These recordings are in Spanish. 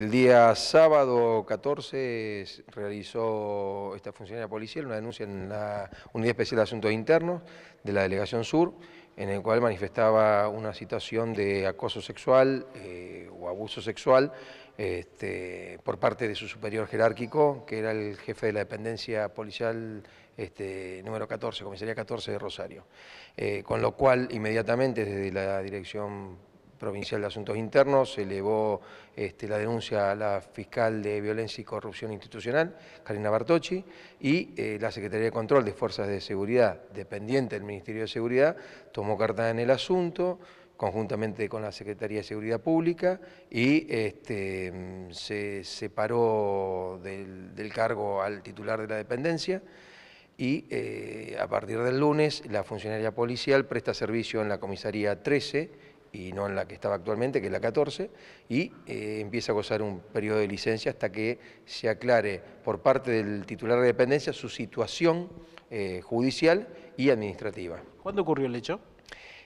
El día sábado 14 realizó esta funcionaria policial una denuncia en la Unidad Especial de Asuntos Internos de la Delegación Sur, en el cual manifestaba una situación de acoso sexual eh, o abuso sexual este, por parte de su superior jerárquico, que era el jefe de la dependencia policial este, número 14, comisaría 14 de Rosario. Eh, con lo cual, inmediatamente desde la Dirección Provincial de Asuntos Internos, se elevó este, la denuncia a la fiscal de Violencia y Corrupción Institucional, Karina Bartocci, y eh, la Secretaría de Control de Fuerzas de Seguridad, dependiente del Ministerio de Seguridad, tomó carta en el asunto, conjuntamente con la Secretaría de Seguridad Pública, y este, se separó del, cargo al titular de la dependencia, y eh, a partir del lunes la funcionaria policial presta servicio en la comisaría 13 y no en la que estaba actualmente, que es la 14, y eh, empieza a gozar un periodo de licencia hasta que se aclare por parte del titular de dependencia su situación eh, judicial y administrativa. ¿Cuándo ocurrió el hecho?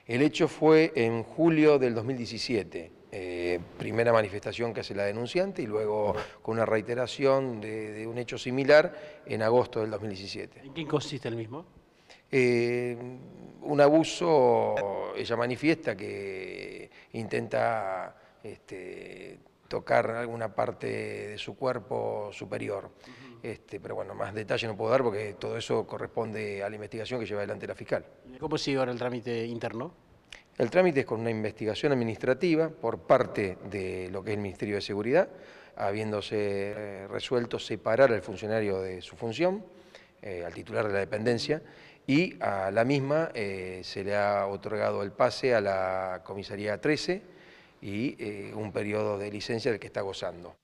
El hecho fue en julio del 2017, eh, primera manifestación que hace la denunciante y luego con una reiteración de, de un hecho similar en agosto del 2017. ¿En qué consiste el mismo? Eh, un abuso, ella manifiesta que intenta este, tocar alguna parte de su cuerpo superior. Este, pero bueno, más detalle no puedo dar porque todo eso corresponde a la investigación que lleva adelante la fiscal. ¿Cómo sigue ahora el trámite interno? El trámite es con una investigación administrativa por parte de lo que es el Ministerio de Seguridad, habiéndose eh, resuelto separar al funcionario de su función, eh, al titular de la dependencia, y a la misma eh, se le ha otorgado el pase a la comisaría 13 y eh, un periodo de licencia del que está gozando.